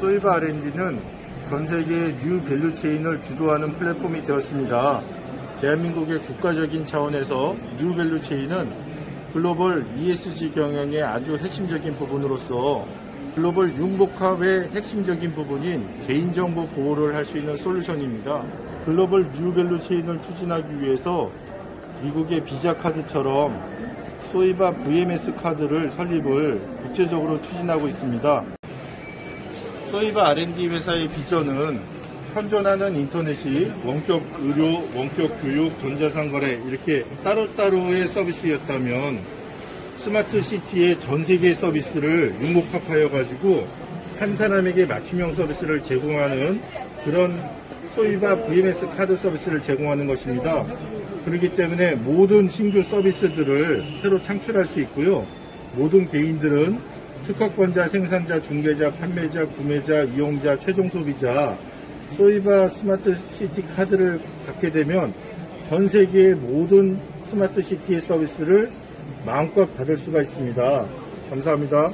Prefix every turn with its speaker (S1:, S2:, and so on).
S1: 소이바 R&D는 전 세계 new value chain을 주도하는 플랫폼이 되었습니다. 대한민국의 국가적인 차원에서 new value chain은 글로벌 ESG 경영의 아주 핵심적인 부분으로서 글로벌 융복합의 핵심적인 부분인 개인정보 보호를 할 수 있는 솔루션입니다. 글로벌 new value chain을 추진하기 위해서 미국의 비자 카드처럼 소이바 VMS 카드를 설립을 국제적으로 추진하고 있습니다. 소이바 R&D 회사의 비전은 현존하는 인터넷이 원격 의료, 원격 교육, 전자상 거래 이렇게 따로따로의 서비스였다면 스마트 시티의 전 세계 서비스를 융복합하여 가지고 한 사람에게 맞춤형 서비스를 제공하는 그런 소이바 VMS 카드 서비스를 제공하는 것입니다. 그렇기 때문에 모든 신규 서비스들을 새로 창출할 수 있고요. 모든 개인들은 특허권자, 생산자, 중개자, 판매자, 구매자, 이용자, 최종 소비자, 소이바 smart city 카드를 갖게 되면 전 세계의 모든 smart city의 서비스를 마음껏 받을 수가 있습니다. 감사합니다.